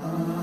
Uh...